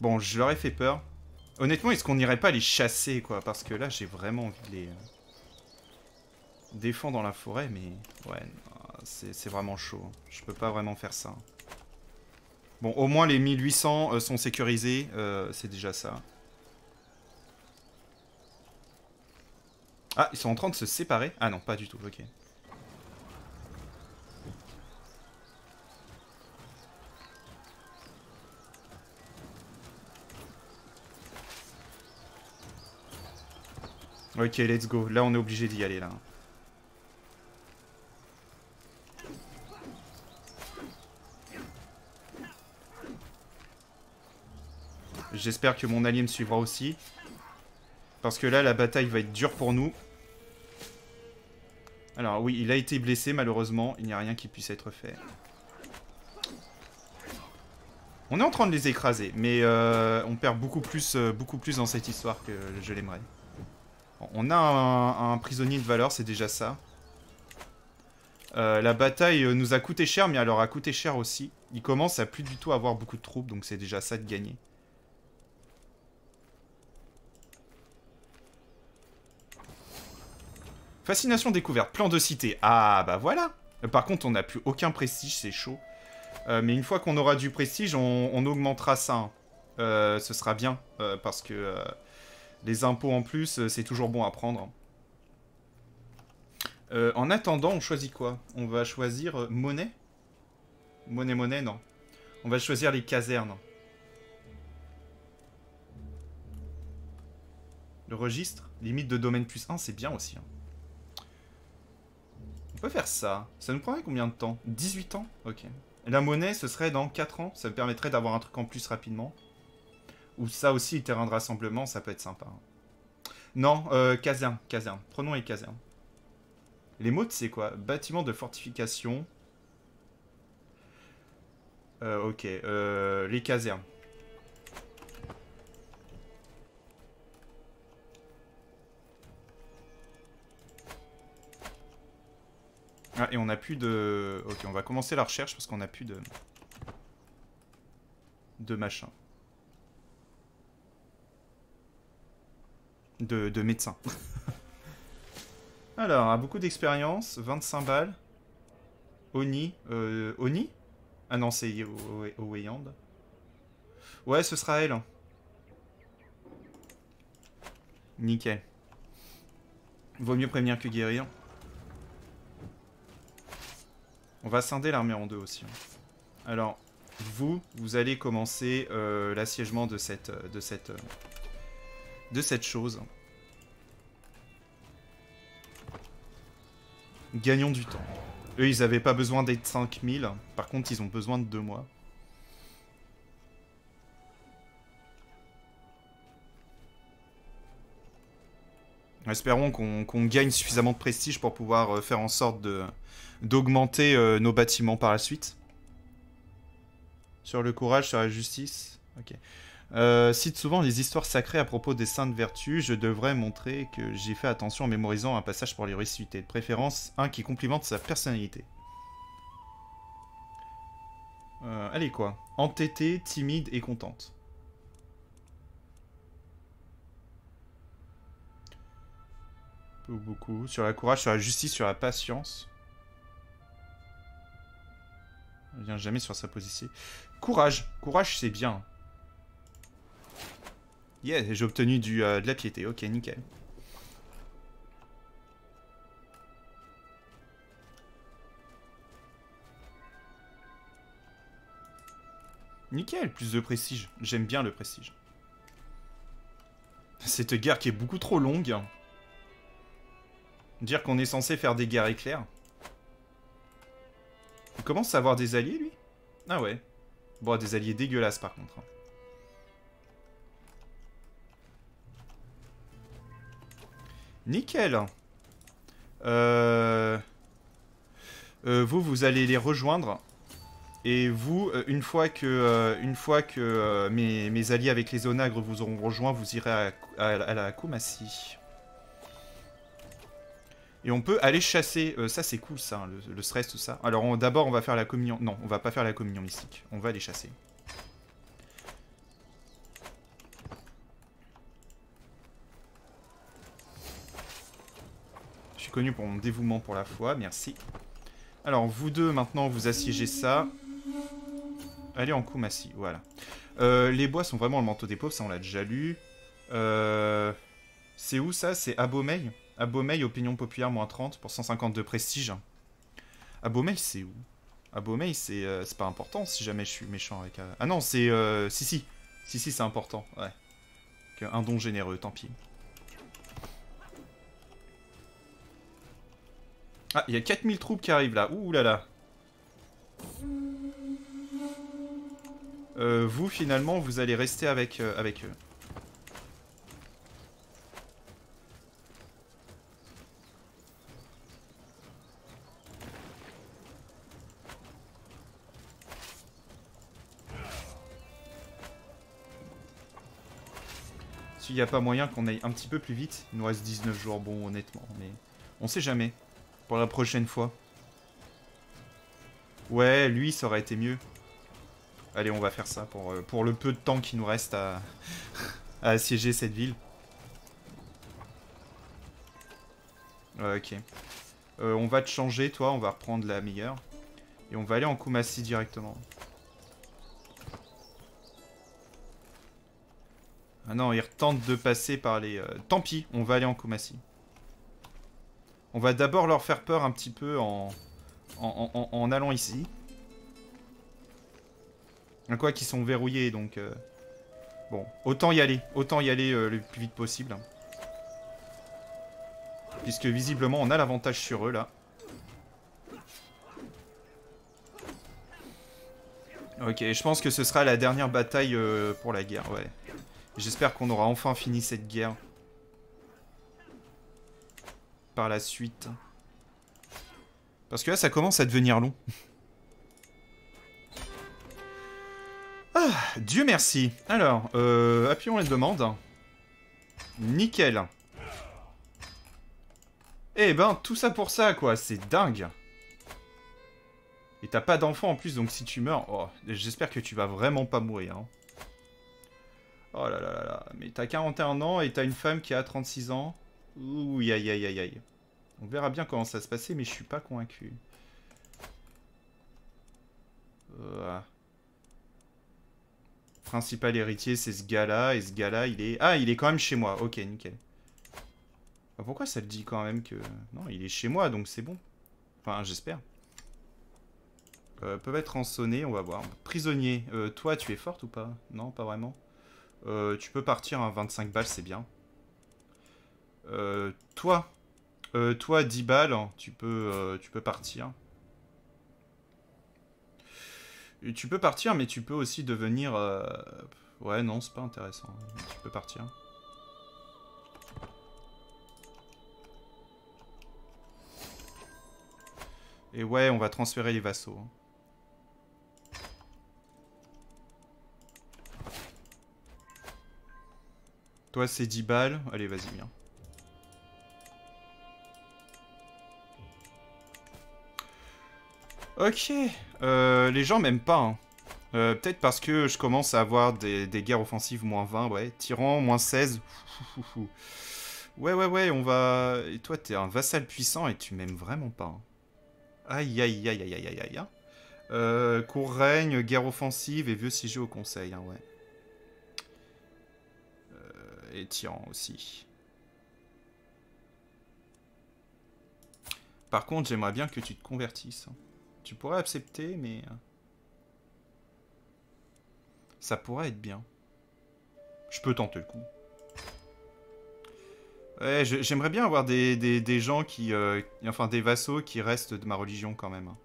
Bon, je leur ai fait peur. Honnêtement, est-ce qu'on n'irait pas les chasser, quoi? Parce que là, j'ai vraiment envie de les... Euh, défendre dans la forêt, mais... Ouais, c'est vraiment chaud. Hein. Je peux pas vraiment faire ça. Bon, au moins les 1800 euh, sont sécurisés. Euh, c'est déjà ça. Ah, ils sont en train de se séparer? Ah non, pas du tout, ok. Ok, let's go. Là, on est obligé d'y aller, là. J'espère que mon allié me suivra aussi. Parce que là, la bataille va être dure pour nous. Alors oui, il a été blessé, malheureusement. Il n'y a rien qui puisse être fait. On est en train de les écraser, mais euh, on perd beaucoup plus, euh, beaucoup plus dans cette histoire que je l'aimerais. On a un, prisonnier de valeur, c'est déjà ça. Euh, la bataille nous a coûté cher, mais elle leur a coûté cher aussi. Il commence à plus du tout avoir beaucoup de troupes, donc c'est déjà ça de gagner. Fascination découverte, plan de cité. Ah, bah voilà. Par contre, on n'a plus aucun prestige, c'est chaud. Euh, mais une fois qu'on aura du prestige, on, augmentera ça. Euh, ce sera bien, euh, parce que les impôts en plus, c'est toujours bon à prendre. en attendant, on choisit quoi? On va choisir monnaie? Monnaie, monnaie, non. On va choisir les casernes. Le registre Limite de domaine plus 1, c'est bien aussi. Hein. On peut faire ça. Ça nous prendrait combien de temps? 18 ans? Ok. La monnaie, ce serait dans 4 ans. Ça me permettrait d'avoir un truc en plus rapidement. Ou ça aussi, les terrains de rassemblement, ça peut être sympa. Non, euh, caserne, caserne. Prenons les casernes. Les mots, c'est quoi? Bâtiment de fortification. Euh, ok, euh, les casernes. Ah, et on a plus de... Ok, on va commencer la recherche parce qu'on a plus de... De machin. De, de médecin. Alors, a beaucoup d'expérience, 25 balles. Oni. Euh, Oni? Ah non, c'est Oweyand. Ouais, ce sera elle. Nickel. Vaut mieux prévenir que guérir. On va scinder l'armée en deux aussi. Hein. Alors, vous, vous allez commencer euh, l'assiègement de cette, de, cette, euh, de cette chose. Gagnons du temps. Eux, ils n'avaient pas besoin d'être 5000. Par contre, ils ont besoin de deux mois. Espérons qu'on gagne suffisamment de prestige pour pouvoir faire en sorte d'augmenter euh, nos bâtiments par la suite. Sur le courage, sur la justice. Ok. Euh, cite souvent les histoires sacrées à propos des saintes vertus. Je devrais montrer que j'ai fait attention en mémorisant un passage pour les réciter. De préférence, un qui complimente sa personnalité. Euh, allez quoi Entêtée, timide et contente. Beaucoup. Sur la courage, sur la justice, sur la patience. Il vient jamais sur sa position. Courage. Courage, c'est bien. Yeah, j'ai obtenu du, euh, de la piété. Ok, nickel. Nickel, plus de prestige. J'aime bien le prestige. Cette guerre qui est beaucoup trop longue. Dire qu'on est censé faire des guerres éclairs. Il commence à avoir des alliés, lui? Ah ouais. Bon, des alliés dégueulasses, par contre. Nickel. Euh... Euh, vous, vous allez les rejoindre. Et vous, euh, une fois que, une fois que mes, alliés avec les onagres vous auront rejoint, vous irez à, la Kumasi. Et on peut aller chasser. Ça, c'est cool, ça, hein, le, stress, tout ça. Alors, d'abord, on va faire la communion. Non, on va pas faire la communion mystique. On va les chasser. Connu pour mon dévouement pour la foi, merci. Alors, vous deux, maintenant, vous assiégez ça. Allez en Kumasi, voilà. Euh, les bois sont vraiment le manteau des pauvres, ça on l'a déjà lu. Euh, c'est où ça? C'est Abomey Abomey, opinion populaire, moins 30 pour 150 de prestige. Abomey, c'est où? Abomey, c'est euh, pas important si jamais je suis méchant avec... Ah non, c'est... si, si. Si, si, c'est important, ouais. Un don généreux, tant pis. Ah, il y a 4000 troupes qui arrivent là. Ouh là là. Euh, vous, finalement, vous allez rester avec, euh, avec eux. S'il n'y a pas moyen qu'on aille un petit peu plus vite, il nous reste 19 jours, bon honnêtement, mais on sait jamais. Pour la prochaine fois. Ouais, lui, ça aurait été mieux. Allez, on va faire ça pour, euh, pour le peu de temps qui nous reste à, assiéger cette ville. ok. Euh, on va te changer, toi, on va reprendre la meilleure. Et on va aller en Kumasi directement. Ah non, il retente de passer par les... Euh, tant pis, on va aller en Kumasi. On va d'abord leur faire peur un petit peu en, en, allant ici. Quoi qu'ils sont verrouillés, donc... Euh, bon, autant y aller. Autant y aller euh, le plus vite possible. Puisque visiblement, on a l'avantage sur eux, là. Ok, je pense que ce sera la dernière bataille euh, pour la guerre, ouais. J'espère qu'on aura enfin fini cette guerre par la suite. Parce que là, ça commence à devenir long. ah, Dieu merci. Alors, euh, appuyons les demandes. Nickel. Eh ben, tout ça pour ça, quoi. C'est dingue. Et t'as pas d'enfant en plus, donc si tu meurs... Oh, j'espère que tu vas vraiment pas mourir. Hein. Oh là là là là. Mais t'as 41 ans et t'as une femme qui a 36 ans. Ouh, aïe aïe aïe aïe. On verra bien comment ça se passer, mais je suis pas convaincu. Principal héritier, c'est ce gars-là, et ce gars-là, il est... Ah, il est quand même chez moi. Ok, nickel. Ah, pourquoi ça le dit quand même que... Non, il est chez moi, donc c'est bon. Enfin, j'espère. Euh, peuvent être rançonnés, on va voir. Prisonnier, euh, toi, tu es forte ou pas? Non, pas vraiment. Euh, tu peux partir, à 25 balles, c'est bien. Euh, toi, euh, toi, 10 balles, tu peux, euh, tu peux partir. tu peux partir, mais tu peux aussi devenir... Ouais, non, c'est pas intéressant. Tu peux partir. Et ouais, on va transférer les vassaux. Toi, c'est 10 balles. Allez, vas-y, viens. Ok. Euh, les gens m'aiment pas. Hein. Euh, peut-être parce que je commence à avoir des, guerres offensives moins 20, ouais. Tyran, moins 16. Ouais, ouais, ouais, on va... Et toi, t'es un vassal puissant et tu m'aimes vraiment pas. Hein. Aïe, aïe, aïe, aïe, aïe, aïe, aïe. Hein. Euh, cour règne, guerre offensive et vieux siégé au conseil, hein, ouais. et tyran aussi. Par contre, j'aimerais bien que tu te convertisses. Tu pourrais accepter, mais... Euh, ça pourrait être bien. Je peux tenter le coup. Ouais, j'aimerais bien avoir des, gens qui... Euh, enfin, des vassaux qui restent de ma religion quand même. Hein.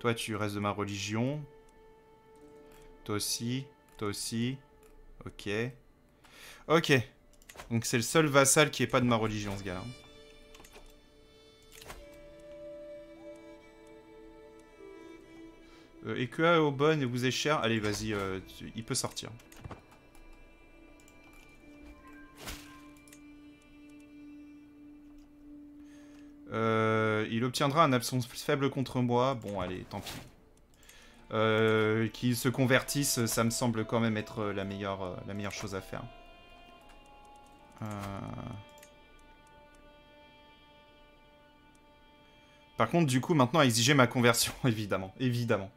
Toi, tu restes de ma religion. Toi aussi. Toi aussi. Ok. Ok. Donc c'est le seul vassal qui est pas de ma religion, ce gars-là. Euh, et que au vous est cher, allez vas-y, euh, il peut sortir. Euh, il obtiendra un absence faible contre moi. Bon, allez, tant pis. qu'il se convertisse, ça me semble quand même être la meilleure, la meilleure chose à faire. Par contre, du coup, maintenant, exiger ma conversion, évidemment. Évidemment.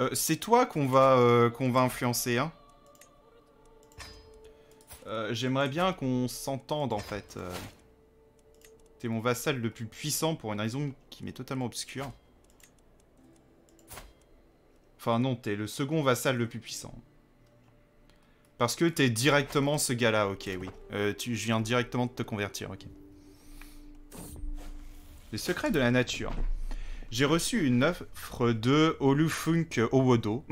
Euh, c'est toi qu'on va, euh, qu'on va influencer, hein euh, J'aimerais bien qu'on s'entende, en fait. T'es mon vassal le plus puissant pour une raison qui m'est totalement obscure. Enfin, non, t'es le second vassal le plus puissant. Parce que t'es directement ce gars-là, ok, oui. je viens directement de te convertir, ok. Les secrets de la nature. J'ai reçu une offre de Olufunk Owodo,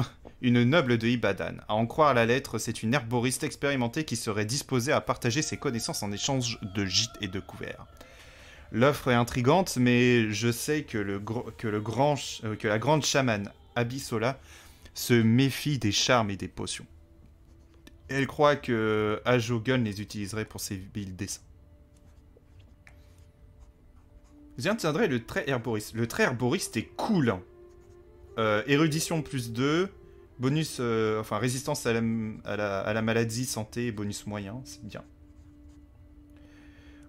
une noble de Ibadan. À en croire la lettre, c'est une herboriste expérimentée qui serait disposée à partager ses connaissances en échange de gîtes et de couverts. L'offre est intrigante, mais je sais que, euh, la grande chamane Abisola se méfie des charmes et des potions. Elle croit que Ajogun les utiliserait pour ses villes dessins. J'intiendrai le trait herboriste. Le trait herboriste est cool. Hein. Euh, érudition plus 2. Bonus, euh, enfin résistance à la, à, la, maladie, santé, bonus moyen, c'est bien.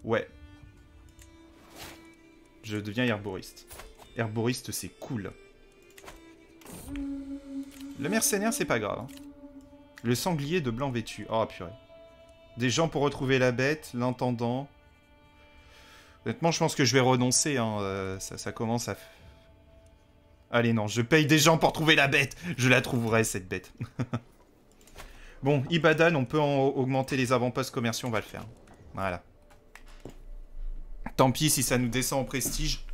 Ouais. Je deviens herboriste. Herboriste, c'est cool. Le mercenaire, c'est pas grave. Hein. Le sanglier de blanc vêtu. Oh purée. Des gens pour retrouver la bête, l'intendant, Honnêtement, je pense que je vais renoncer. Hein. Euh, ça, commence à... Allez, non, je paye des gens pour trouver la bête. Je la trouverai, cette bête. bon, Ibadan, on peut en augmenter les avant-postes commerciaux, on va le faire. Voilà. Tant pis si ça nous descend en prestige.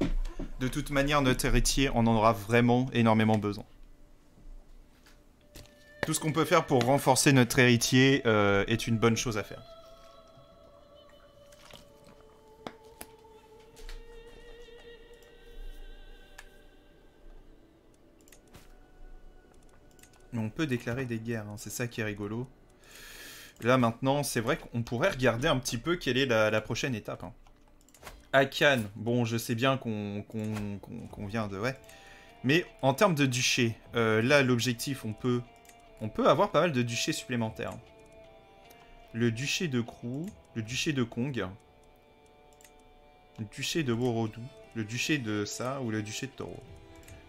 De toute manière, notre héritier on en aura vraiment énormément besoin. Tout ce qu'on peut faire pour renforcer notre héritier euh, est une bonne chose à faire. On peut déclarer des guerres, hein, c'est ça qui est rigolo. Là maintenant, c'est vrai qu'on pourrait regarder un petit peu quelle est la, prochaine étape. Hein. Bon je sais bien qu'on vient de... Ouais. Mais en termes de duché, euh, là l'objectif, on peut, avoir pas mal de duchés supplémentaires. Le duché de Krou, le duché de Kong, le duché de Borodou, le duché de ça ou le duché de Toro.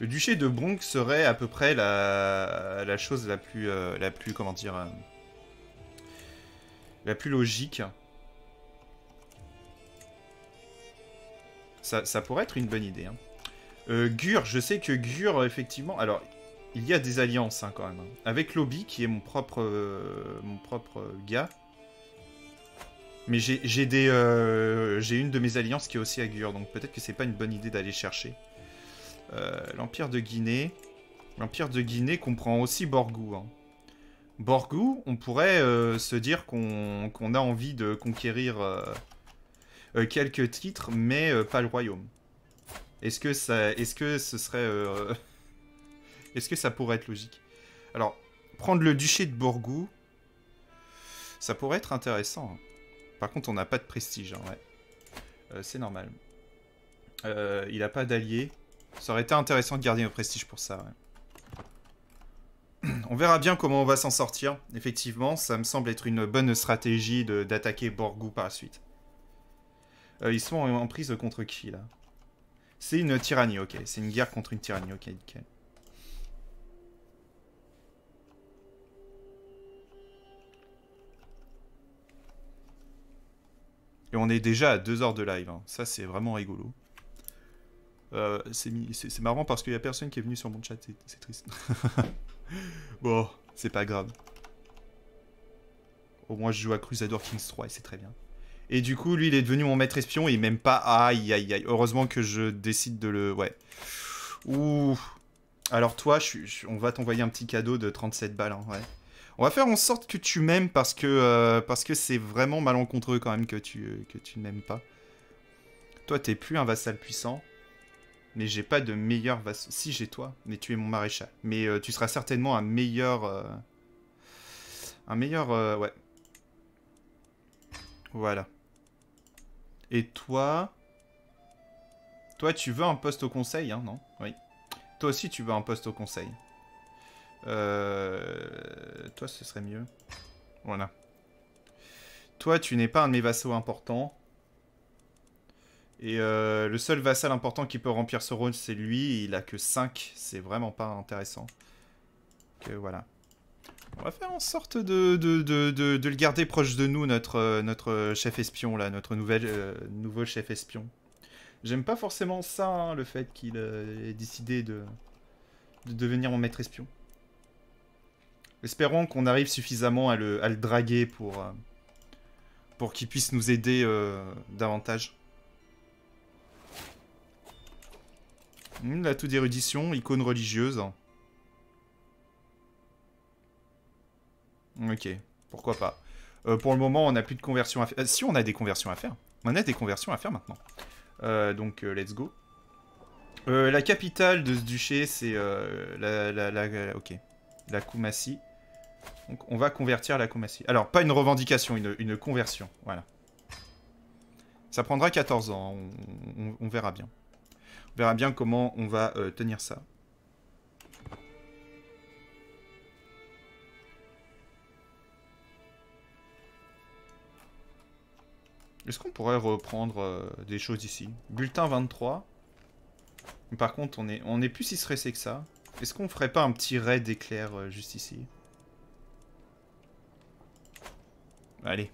Le duché de Bronx serait à peu près la, chose la plus, euh, la plus, comment dire, euh, la plus logique. Ça, pourrait être une bonne idée. Hein. Euh, Gur, je sais que Gur, effectivement, alors il y a des alliances hein, quand même. Hein. Avec Lobby, qui est mon propre, mon propre gars. Mais j'ai une de mes alliances qui est aussi à Gur, donc peut-être que c'est pas une bonne idée d'aller chercher. Euh, L'Empire de Guinée. L'Empire de Guinée comprend aussi Borgou. Hein. Borgou, on pourrait euh, se dire qu'on a envie de conquérir euh, quelques titres, mais pas le royaume. Est-ce que ça, ce serait, est-ce que ça pourrait être logique? Alors, prendre le duché de Borgou, ça pourrait être intéressant. Hein. Par contre, on n'a pas de prestige, hein, ouais. c'est normal. il n'a pas d'alliés. Ça aurait été intéressant de garder nos prestige pour ça, On verra bien comment on va s'en sortir. Effectivement, ça me semble être une bonne stratégie d'attaquer Borgou par la suite. Euh, ils sont en, prise contre qui, là? C'est une tyrannie, ok. C'est une guerre contre une tyrannie, ok. Et on est déjà à 2 heures de live. Hein. Ça, c'est vraiment rigolo. Euh, c'est marrant parce qu'il y a personne qui est venu sur mon chat, c'est triste. bon, c'est pas grave. Au moins, je joue à Crusader Kings 3 et c'est très bien. Et du coup, lui, il est devenu mon maître espion et même pas... Aïe, aïe, aïe. Heureusement que je décide de le... Ouais. Ouh. Alors toi, on va t'envoyer un petit cadeau de 37 balles, hein, ouais. On va faire en sorte que tu m'aimes parce que euh, c'est vraiment malencontreux quand même que tu, m'aimes pas. Toi, t'es plus un vassal puissant. Mais j'ai pas de meilleur vassal. Si, j'ai toi, mais tu es mon maréchal. Mais euh, tu seras certainement un meilleur... Euh, un meilleur... Euh, ouais. Voilà. Et toi... Toi, tu veux un poste au conseil, hein, non? Oui. Toi aussi, tu veux un poste au conseil. Toi, ce serait mieux. Voilà. Toi, tu n'es pas un de mes vassaux importants. Et euh, le seul vassal important qui peut remplir ce rôle, c'est lui. Il a que 5. C'est vraiment pas intéressant. Voilà. On va faire en sorte de, de, de, de, le garder proche de nous, notre, euh, notre chef espion, là, notre euh, nouveau chef espion. J'aime pas forcément ça, hein, le fait qu'il ait décidé de, de devenir mon maître espion. Espérons qu'on arrive suffisamment à le, à le draguer pour, pour qu'il puisse nous aider davantage. Hmm, l'atout d'érudition, icône religieuse. Ok, pourquoi pas. Euh, pour le moment, on n'a plus de conversion à faire. Euh, si, on a des conversions à faire. On a des conversions à faire maintenant. Euh, donc, let's go. la capitale de ce duché, c'est la, la, la, ok, la Kumasi. Donc, on va convertir la Kumasi. Alors, pas une revendication, une, conversion. Voilà. Ça prendra 14 ans, on verra bien. On verra bien comment on va euh, tenir ça. Est-ce qu'on pourrait reprendre euh, des choses ici? Bulletin 23. Par contre, on est, on est plus si stressé que ça. Est-ce qu'on ferait pas un petit raid d'éclair euh, juste ici? Allez.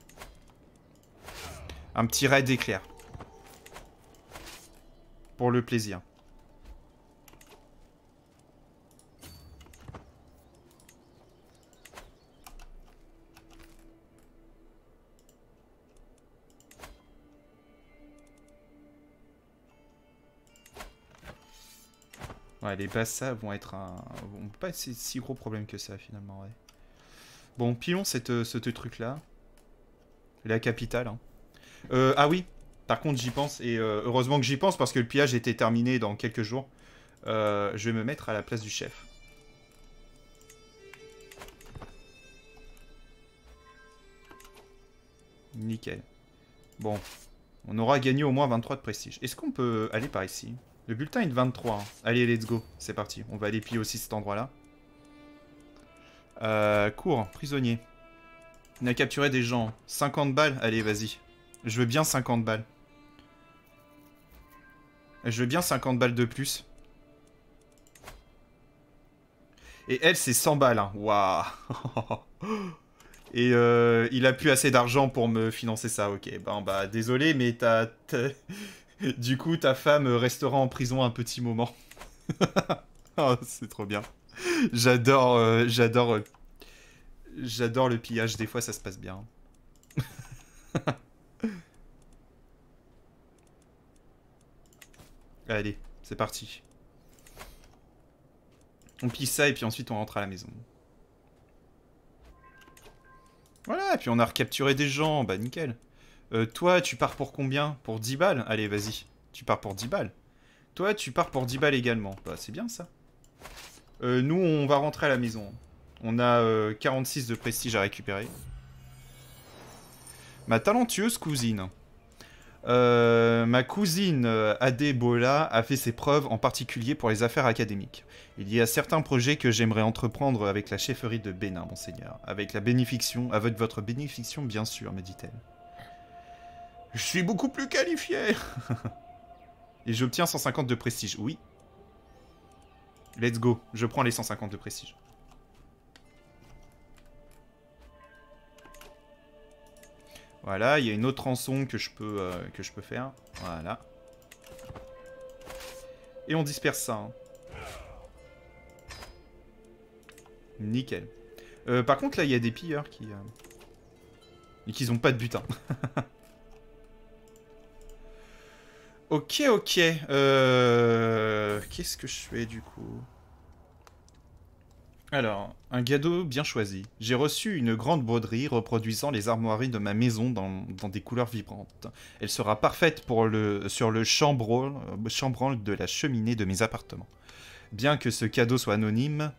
Un petit raid d'éclair pour le plaisir. Ouais, les bassas vont être un... vont pas être si gros problème que ça, finalement, ouais. Bon, pilons cette, ce truc là. La capitale. Hein. Euh, ah oui, par contre, j'y pense, et euh, heureusement que j'y pense, parce que le pillage était terminé dans quelques jours. Euh, je vais me mettre à la place du chef. Nickel. Bon, on aura gagné au moins 23 de prestige. Est-ce qu'on peut aller par ici? Le bulletin est de 23. Hein. Allez, let's go. C'est parti. On va aller piller aussi cet endroit-là. Euh, cours, prisonnier. On a capturé des gens. 50 balles? Allez, vas-y. Je veux bien 50 balles. Je veux bien 50 balles de plus. Et elle, c'est 100 balles. Hein. Waouh Et euh, il a plus assez d'argent pour me financer ça. Ok, bon bah désolé, mais t'as... Du coup, ta femme restera en prison un petit moment. oh, c'est trop bien. J'adore... Euh, j'adore... Euh, j'adore le pillage. Des fois, ça se passe bien. Allez, c'est parti. On pille ça et puis ensuite on rentre à la maison. Voilà, et puis on a recapturé des gens, bah nickel. Euh, toi, tu pars pour combien? Pour 10 balles? Allez, vas-y. Tu pars pour 10 balles. Toi, tu pars pour 10 balles également. Bah, c'est bien ça. Euh, nous, on va rentrer à la maison. On a 46 euh, de prestige à récupérer. Ma talentueuse cousine. Euh, ma cousine euh, Adebola a fait ses preuves en particulier pour les affaires académiques. Il y a certains projets que j'aimerais entreprendre avec la chefferie de Bénin, monseigneur. Avec la bénéfiction, avec votre bénéfiction, bien sûr, me dit-elle. Je suis beaucoup plus qualifié Et j'obtiens 150 de prestige, oui. Let's go, je prends les 150 de prestige. Voilà, il y a une autre rançon que je peux, euh, que je peux faire. Voilà. Et on disperse ça. Hein. Nickel. Euh, par contre, là, il y a des pilleurs qui... Euh, et qui n'ont pas de butin. ok, ok. Qu'est-ce que je fais, du coup? Alors, un cadeau bien choisi. J'ai reçu une grande broderie reproduisant les armoiries de ma maison dans, des couleurs vibrantes. Elle sera parfaite pour le, sur le chambranle, de la cheminée de mes appartements. Bien que ce cadeau soit anonyme,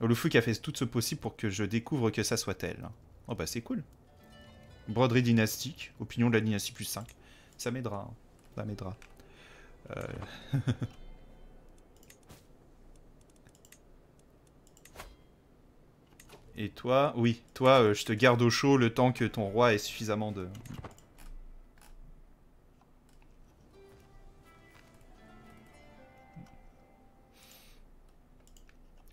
Olufouk a fait tout ce possible pour que je découvre que ça soit elle. Oh bah c'est cool. Broderie dynastique, opinion de la dynastie plus 5. Ça m'aidera. Hein. Ça m'aidera. Euh... Et toi, oui, toi, euh, je te garde au chaud le temps que ton roi ait suffisamment de...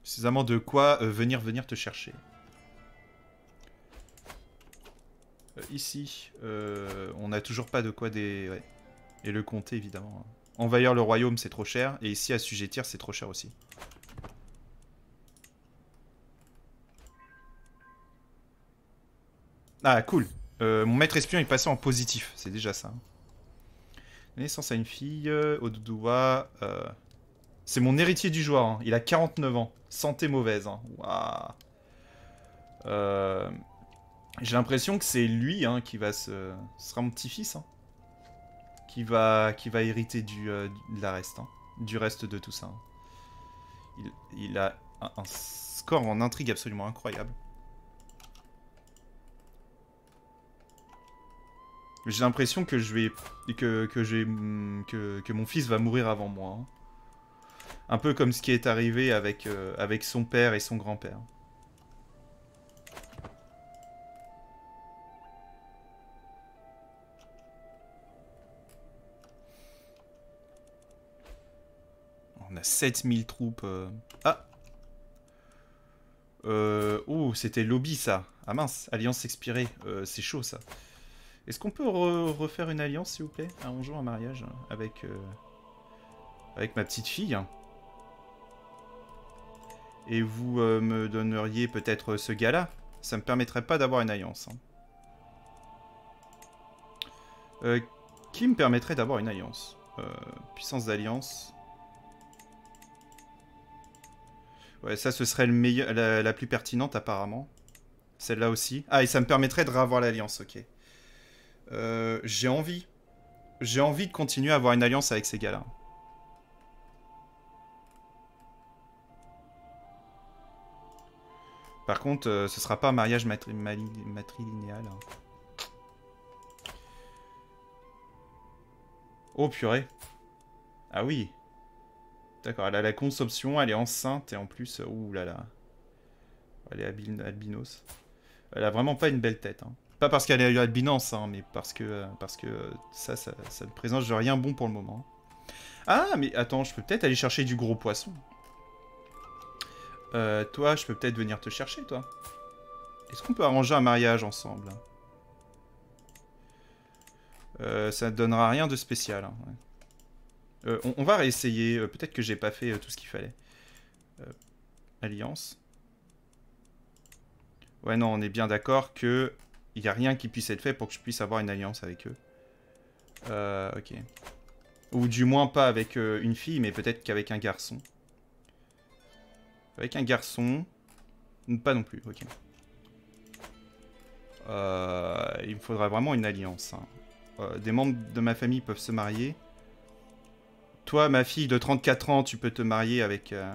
Suffisamment de quoi euh, venir venir te chercher. Euh, ici, on n'a toujours pas de quoi des... Ouais. Et le comté, évidemment. Hein. Envahir le royaume, c'est trop cher. Et ici, assujettir, c'est trop cher aussi. Ah, cool. mon maître espion est passé en positif. C'est déjà ça. Naissance à une fille. Oduduwa. C'est mon héritier du joueur. Hein. Il a 49 ans. Santé mauvaise. Hein. Euh, j'ai l'impression que c'est lui hein, qui va se... Ce sera mon petit-fils. Qui, va... qui va hériter euh. Du reste de tout ça. Il, a un, score en intrigue absolument incroyable. J'ai l'impression que je vais... Que, que, que, que mon fils va mourir avant moi. Un peu comme ce qui est arrivé avec, euh, avec son père et son grand-père. On a 7000 troupes. Euh. Ah euh... Oh, c'était lobby ça. Ah mince, alliance expirée. Euh, c'est chaud ça. Est-ce qu'on peut refaire une alliance s'il vous plaît? Un jour un mariage avec, avec ma petite fille et vous euh, me donneriez peut-être ce gars-là, ça me permettrait pas d'avoir une alliance. Hein. Euh, qui me permettrait d'avoir une alliance? Euh, Puissance d'alliance. Ouais, ça ce serait meilleur, la, plus pertinente apparemment. Celle-là aussi. Ah, et ça me permettrait de revoir l'alliance, ok. J'ai envie. J'ai envie de continuer à avoir une alliance avec ces gars-là. Par contre, euh, ce sera pas un mariage matrilinéal. Hein. Oh purée. Ah oui. D'accord, elle a la consomption, elle est enceinte et en plus... Euh, ouh là là. Elle est albinos. Elle a vraiment pas une belle tête. Hein. Pas parce qu'elle est albinos, hein, mais parce que, euh, parce que ça, ça, ne présente rien bon pour le moment. Ah, mais attends, je peux peut-être aller chercher du gros poisson. Euh, toi, je peux peut-être venir te chercher, toi. Est-ce qu'on peut arranger un mariage ensemble euh, Ça ne donnera rien de spécial. Hein, euh, on, va réessayer. Peut-être que j'ai pas fait tout ce qu'il fallait. alliance. Ouais, non, on est bien d'accord que il n'y a rien qui puisse être fait pour que je puisse avoir une alliance avec eux. ok. Ou du moins pas avec une fille, mais peut-être qu'avec un garçon. Avec un garçon. Pas non plus, ok. Euh, il me faudra vraiment une alliance. Hein. Euh, des membres de ma famille peuvent se marier. Toi, ma fille de 34 ans, tu peux te marier avec... Euh...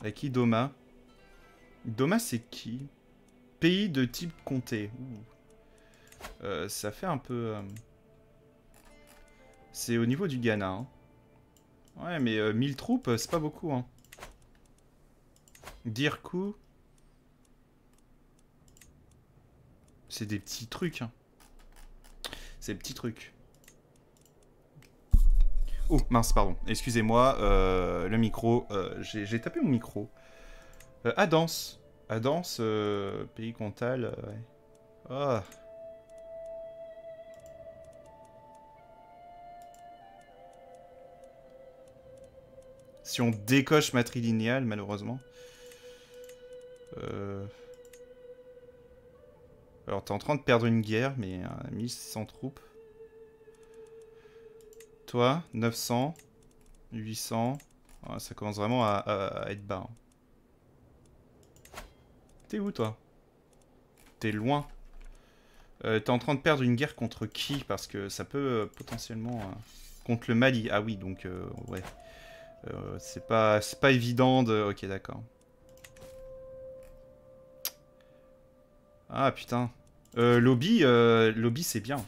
Avec qui Doma Doma, c'est qui? Pays de type comté. Euh, ça fait un peu... C'est au niveau du Ghana. Hein. Ouais, mais 1000 troupes, c'est pas beaucoup. Hein. Dire coup. C'est des petits trucs. Hein. C'est des petits trucs. Oh, mince, pardon. Excusez-moi, euh, le micro. Euh, j'ai tapé mon micro. Euh, Adance. Adance, euh, pays Comtal. ouais. Ah. Si on décoche matrilinéal, malheureusement. Euh... Alors, t'es en train de perdre une guerre, mais 1600 troupes. Toi, 900, 800. ça commence vraiment à, être bas. Hein. T'es où, toi? T'es loin. Euh, t'es en train de perdre une guerre contre qui? Parce que ça peut euh, potentiellement... Euh, contre le Mali. Ah oui, donc, ouais. c'est pas, évident de... Ok, d'accord. Ah putain. Lobby, lobby c'est bien.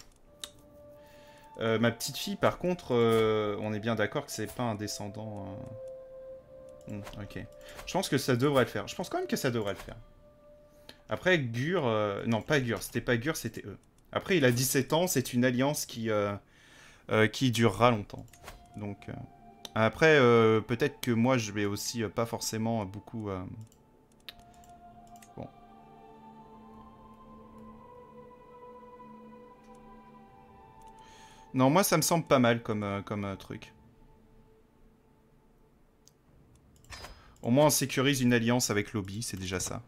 Ma petite fille, par contre, on est bien d'accord que c'est pas un descendant. Hmm, ok. Je pense que ça devrait le faire. Je pense quand même que ça devrait le faire. Après, Gur... non, pas Gur. C'était pas Gur, c'était eux. Après, il a 17 ans. C'est une alliance qui, qui durera longtemps. Donc, Après, euh, peut-être que moi, je vais aussi euh, pas forcément beaucoup... euh, Bon. Non, moi, ça me semble pas mal comme, euh, comme euh, truc. Au moins, on sécurise une alliance avec Lobby, c'est déjà ça.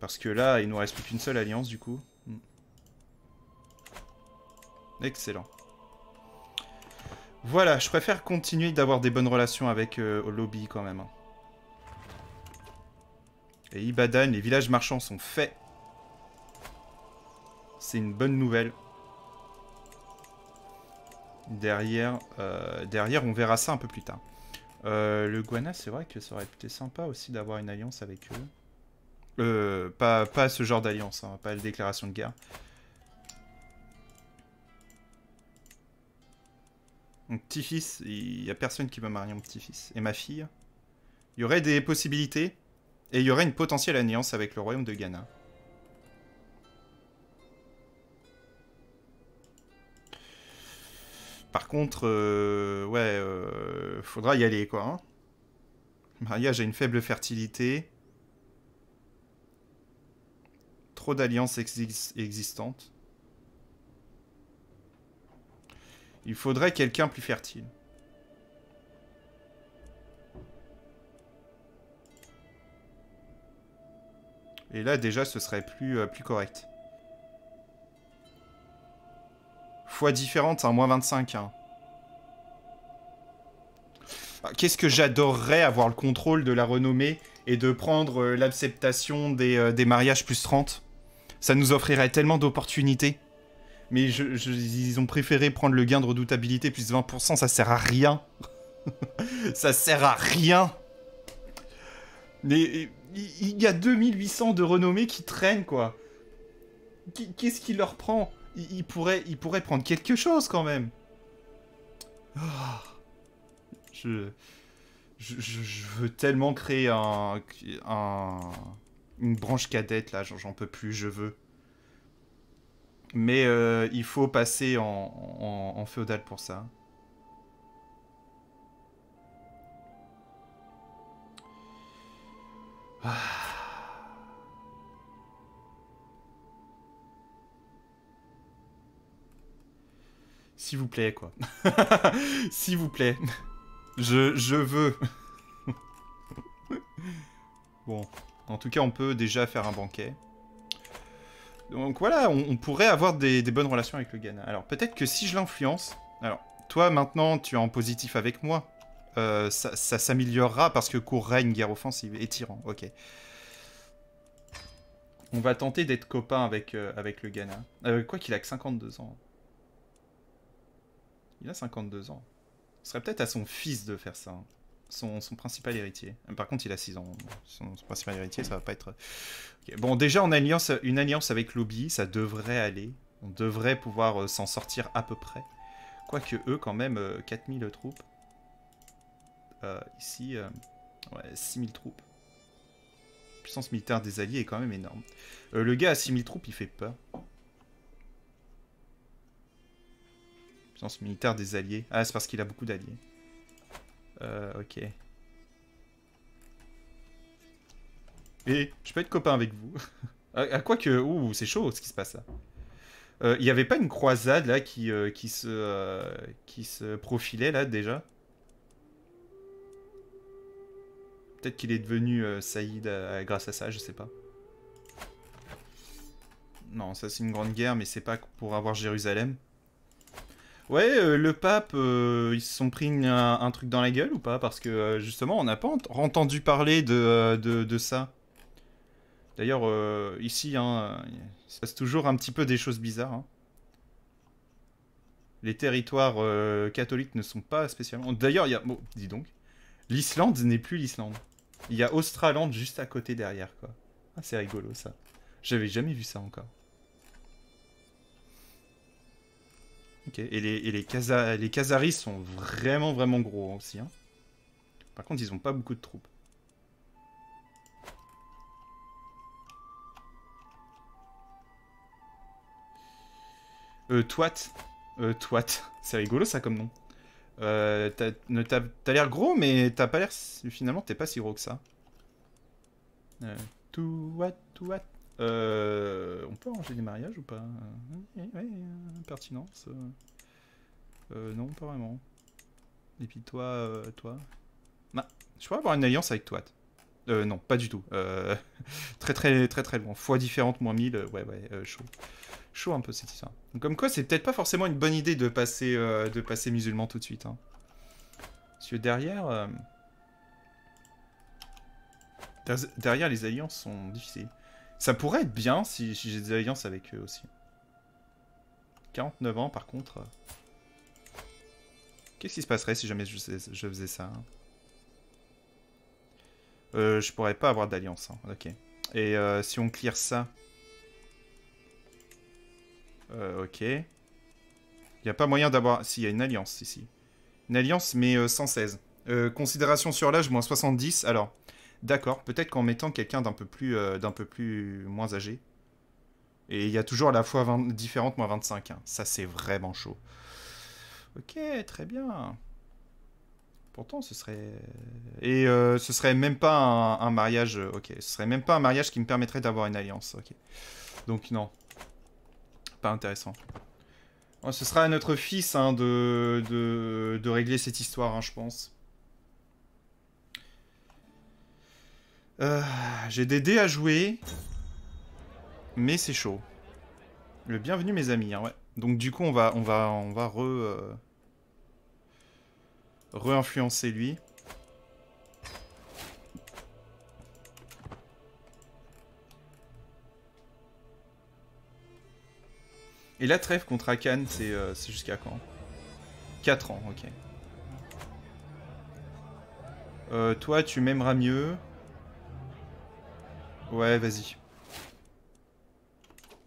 Parce que là, il nous reste plus qu'une seule alliance, du coup. Hmm. Excellent. Voilà, je préfère continuer d'avoir des bonnes relations avec euh, Lobby, quand même. hein. Et Ibadan, les villages marchands sont faits. C'est une bonne nouvelle. Derrière, euh, derrière, on verra ça un peu plus tard. Euh, le Guana, c'est vrai que ça aurait été sympa aussi d'avoir une alliance avec eux. Euh, pas, ce genre d'alliance, hein, pas la déclaration de guerre. Mon petit-fils, il y a personne qui va marier mon petit-fils. Et ma fille Il y aurait des possibilités, et il y aurait une potentielle alliance avec le royaume de Ghana. Par contre, euh, ouais, euh, faudra y aller, quoi. hein. Mariage a une faible fertilité. D'alliances exis- existantes. Il faudrait quelqu'un plus fertile. Et là, déjà, ce serait plus, euh, correct. Fois différente, moins 25. hein. Ah, Qu'est-ce que j'adorerais avoir le contrôle de la renommée et de prendre euh, l'acceptation des, euh, des mariages plus 30. Ça nous offrirait tellement d'opportunités. Mais je- ils ont préféré prendre le gain de redoutabilité plus 20%, ça sert à rien. ça sert à rien. Mais il y a 2800 de renommée qui traînent, quoi. Qu'est-ce qui leur prend? Ils, pourraient, prendre quelque chose, quand même. Ah. Je, je- je veux tellement créer un, un- une branche cadette, là. J'en peux plus, je veux. Mais euh, il faut passer en féodal pour ça. S'il vous plaît, quoi. S'il vous plaît. Je, je veux. bon. En tout cas, on peut déjà faire un banquet. Donc voilà, on, pourrait avoir des, bonnes relations avec le Ghana. Alors peut-être que si je l'influence... Alors, toi maintenant, tu es en positif avec moi. Euh, ça s'améliorera parce que court règne, guerre offensive et tyran. Ok. On va tenter d'être copain avec, euh, avec le Ghana. Euh, quoi qu'il a que 52 ans. Il a 52 ans. Ce serait peut-être à son fils de faire ça. hein. Son, principal héritier. Euh, Par contre, il a 6 ans. Son, principal héritier, ça va pas être... Bon, déjà, en alliance, une alliance avec Lobby, ça devrait aller. On devrait pouvoir euh, s'en sortir à peu près. Quoique eux, quand même, euh, 4000 troupes. Euh, ici, euh, ouais, 6000 troupes. Puissance militaire des alliés est quand même énorme. Euh, le gars à 6000 troupes, il fait peur. Puissance militaire des alliés. Ah, c'est parce qu'il a beaucoup d'alliés. Euh, ok. Et je peux être copain avec vous. à, à quoi que... Ouh, c'est chaud ce qui se passe là. Euh, Il n'y avait pas une croisade là qui, euh, se, euh, qui se profilait là déjà? Peut-être qu'il est devenu Saïd grâce à ça, je sais pas. Non, ça c'est une grande guerre, mais c'est pas pour avoir Jérusalem. Ouais, euh, le pape, euh, ils se sont pris un, truc dans la gueule ou pas? Parce que euh, justement, on n'a pas ent- entendu parler de, ça. D'ailleurs, ici, hein, il se passe toujours un petit peu des choses bizarres. hein. Les territoires catholiques ne sont pas spécialement. D'ailleurs, il y a. Bon, dis donc. L'Islande n'est plus l'Islande. Il y a Australand juste à côté derrière, quoi. Ah, c'est rigolo ça. J'avais jamais vu ça encore. Et les, et les, sont vraiment, vraiment gros aussi. hein. Par contre, ils ont pas beaucoup de troupes. Euh, Twat. Euh, Twat. C'est rigolo ça comme nom. Euh, t'as l'air gros, mais t'as pas l'air... Finalement, t'es pas si gros que ça. Euh, what. Euh, on peut arranger des mariages ou pas Ouais, ouais pertinence. Euh, non, pas vraiment. Et puis toi, euh, toi... Bah, je pourrais avoir une alliance avec toi. Euh, non, pas du tout. Euh, très très très très loin. Fois différente, moins 1000, ouais ouais, chaud. Chaud un peu cette histoire. Donc, comme quoi, c'est peut-être pas forcément une bonne idée de passer, de passer musulman tout de suite. Hein. Parce que derrière... Derrière, les alliances sont difficiles. Ça pourrait être bien si, j'ai des alliances avec eux aussi. 49 ans, par contre... Qu'est-ce qui se passerait si jamais je, faisais ça hein? Euh, Je pourrais pas avoir d'alliance. Hein. Ok. Et euh, si on clear ça... Euh, ok. Il n'y a pas moyen d'avoir... Si, il y a une alliance ici. Une alliance, mais 116. considération sur l'âge, moins 70. Alors, d'accord. Peut-être qu'en mettant quelqu'un d'un peu, plus, d'un peu plus moins âgé. Et il y a toujours à la fois 20, différente, moins 25. Hein. Ça, c'est vraiment chaud. Ok, très bien. Pourtant, ce serait... Et euh, ce serait même pas un, mariage... Euh, ok, ce serait même pas un mariage qui me permettrait d'avoir une alliance. Ok. Donc non. Pas intéressant. ce sera à notre fils hein, de, de, régler cette histoire, hein, je pense. Euh, j'ai des dés à jouer. Mais c'est chaud. Le bienvenu mes amis, hein, ouais. Donc du coup on va on va on va re re-influencer lui. Et la trêve contre Akan, euh, c'est jusqu'à quand? 4 ans, ok. Euh, toi, tu m'aimeras mieux. Ouais, vas-y.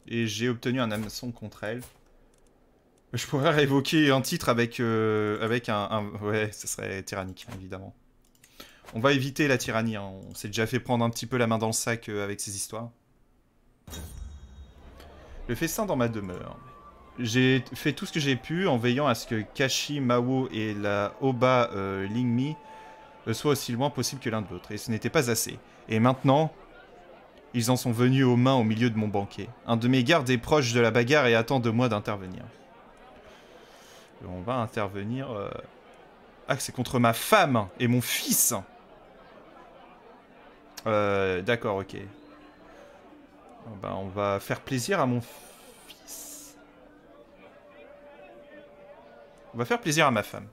Et j'ai obtenu un hameçon contre elle. Je pourrais réévoquer un titre avec, euh, avec un, Ouais, ce serait tyrannique, évidemment. On va éviter la tyrannie, hein. on s'est déjà fait prendre un petit peu la main dans le sac euh, avec ces histoires. Le festin dans ma demeure. J'ai fait tout ce que j'ai pu en veillant à ce que Kashi, Mao et la Oba euh, Lingmi soient aussi loin possible que l'un de l'autre. Et ce n'était pas assez. Et maintenant, ils en sont venus aux mains au milieu de mon banquet. Un de mes gardes est proche de la bagarre et attend de moi d'intervenir on va intervenir... Ah, c'est contre ma femme et mon fils euh, D'accord, ok. Ben, on va faire plaisir à mon fils. On va faire plaisir à ma femme.